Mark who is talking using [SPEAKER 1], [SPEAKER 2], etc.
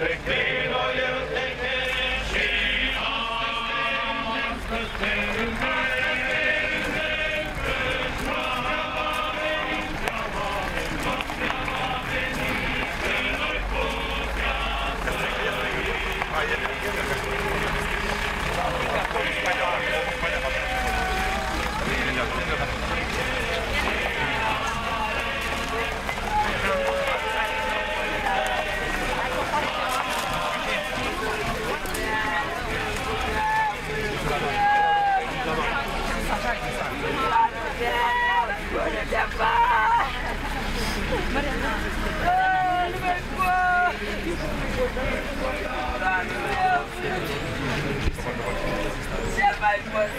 [SPEAKER 1] Take
[SPEAKER 2] Siapa yang buat